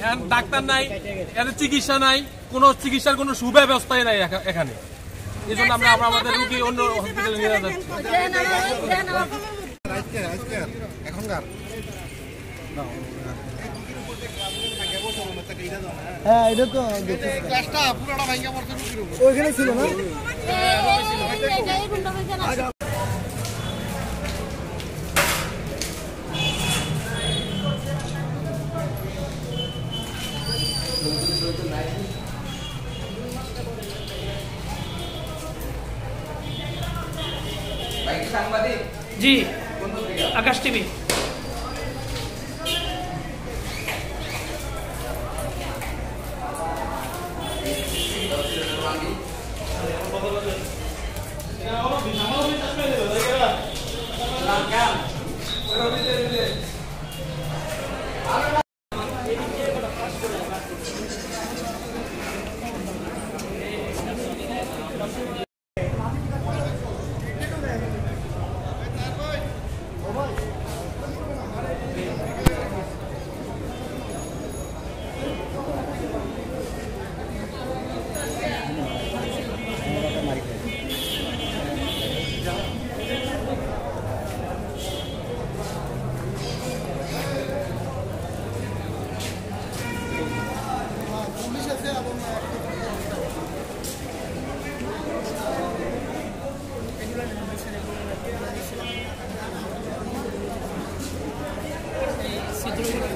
এখন ডাক্তার নাই এখানে চিকিৎসা নাই কোনো চিকিৎসার কোনো সুব্যবস্থাই নাই এখানে এই জন্য আমরা আমরা আমাদের রুগী অন্য হসপিটালে নিয়ে যাচ্ছি এখনকার হ্যাঁ এটা তো। ওইখানে ছিল না জি আকাশ টিভি।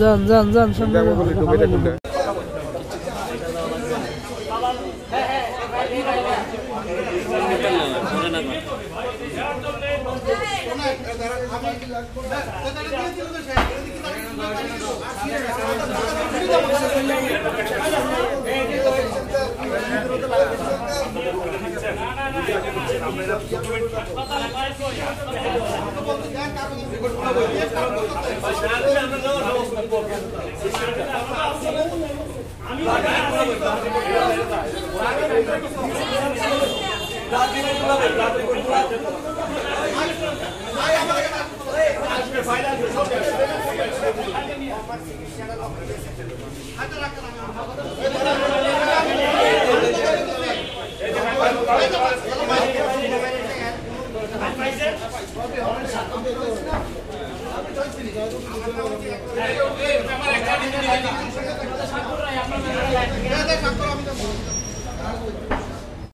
যান যান যান সামনে যান। হ্যাঁ, দেখ,